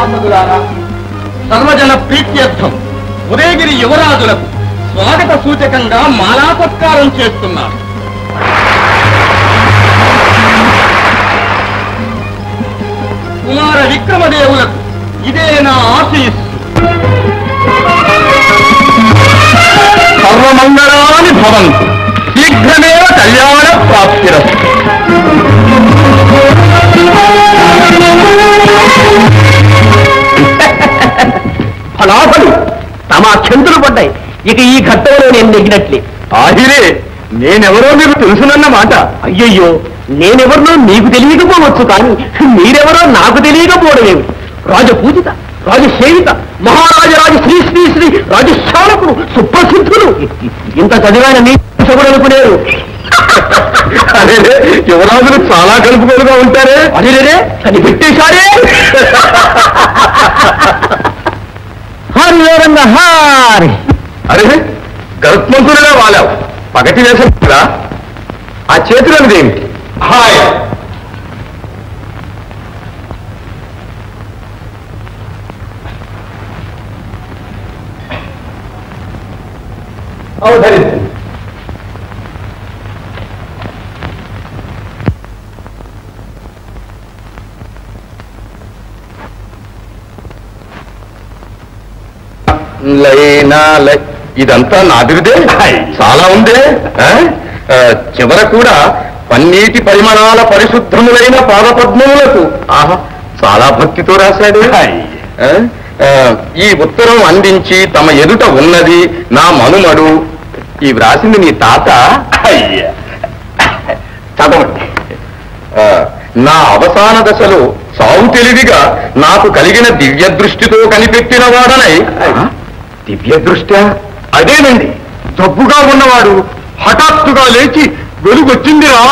సభాసదులారా సర్వజన ప్రీత్యర్థం ఉదయగిరి యువరాజులకు స్వాగత సూచకంగా మాలా సత్కారం చేస్తున్నారు. కుమార విక్రమదేవులకు ఇదే నా ఆశీస్సు. సర్వమంగళాన్ని భవంతు. శీఘ్రమేవ కళ్యాణ ప్రాప్తిరస్తు తమ అక్షంతులు పడ్డాయి. ఇక ఈ ఘట్టంలో నేను నెగ్గినట్లే. ఆహిరే నేనెవరో మీకు తెలుసునన్న మాట. అయ్యయ్యో నేనెవరినో నీకు తెలియకపోవచ్చు కానీ మీరెవరో నాకు తెలియకపోవడమేమి రాజపూజిత రాజసేవిత మహారాజరాజ శ్రీ శ్రీ శ్రీ రాజశాలకుడు సుప్రసిద్ధులు ఇంత చదివాన నీ సగుడు అనుకునేరు అదే యువరాజులు చాలా కలుపుకోలుగా ఉంటారే. అదిరే కనిపెట్టేశారే హరివరంగ హారి. అరే గరుత్మంతుడిగా వాలావు. పగటి వేసం కదా. ఆ చేతులది ఏమిటి? హాయ్. అవధరిస్తుంది లైనా లై- ఇదంతా నాదిరిదే. చాలా ఉందే. చివర కూడా పన్నీటి పరిమళాల పరిశుద్ధములైన పాదపద్మములకు. ఆహా చాలా భక్తితో రాశాడు. ఈ ఉత్తరం అందించి తమ ఎదుట ఉన్నది నా మనుమడు. ఈ వ్రాసింది నీ తాత. చదవండి. నా అవసాన దశలో సావు తెలివిగా నాకు కలిగిన దివ్య దృష్టితో కనిపెట్టిన వాడనై. దివ్య దృష్ట్యా అదేనండి. జబ్బుగా ఉన్నవాడు హఠాత్తుగా లేచి వెలుగొచ్చిందిరా.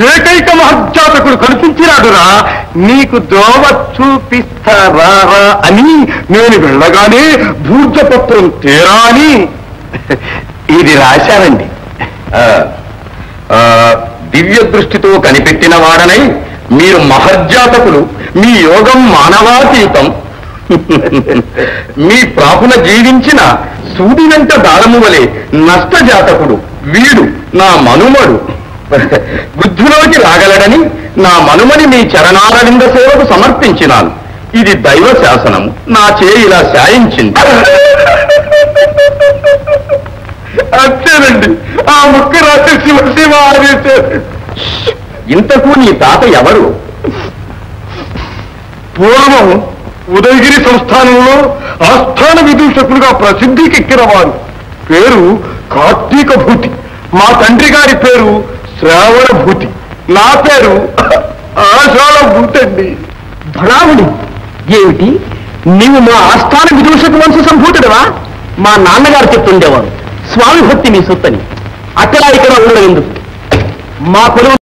ఏకైక మహజ్జాతకుడు కనిపించినాడురా. నీకు దోవ చూపిస్తారా అని నేను వెళ్ళగానే భూర్జపత్రం తీరా అని ఇది రాశానండి. ఆ, దివ్య దృష్టితో కనిపెట్టిన వాడనై మీరు మహర్జాతకులు మీ యోగం మానవాతీతం. మీ ప్రాపున జీవించిన సూదినంత వెంట దారము వలె నష్టజాతకుడు వీడు నా మనుమడు. బుద్ధిలోకి రాగలడని నా మనుమని మీ చరణారవింద సేవకు సమర్పించినాను. ఇది దైవ శాసనము నా చేయి ఇలా శాయించింది. అంతేనండి ఆ ముక్క రాత్రి శివ శివ ఇంతకు నీ తాత ఎవరు? పూర్వం ఉదయగిరి సంస్థానంలో ఆస్థాన విదూషకులుగా ప్రసిద్ధికెక్కిన వారు. పేరు కార్తీక భూతి. మా తండ్రి గారి పేరు శ్రావణ భూతి. నా పేరు ఆశాల భూతండి భళావుడి ఏమిటి? నీవు మా ఆస్థాన విదూషక వంశ సంభూతుడవా? మా నాన్నగారు చెప్తుండేవారు. స్వామి భక్తి మీ సొత్తని. అక్కడ ఇక్కడ ఉండదు మా కులం